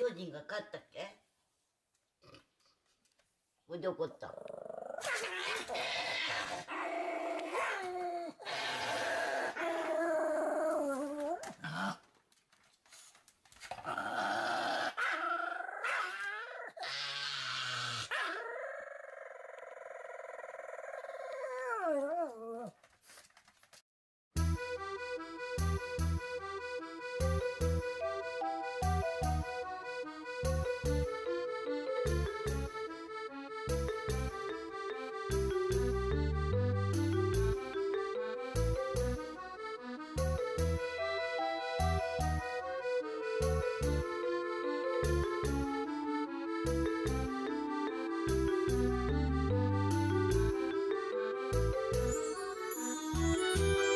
巨人が勝ったっけ？これで怒った？Oh, Música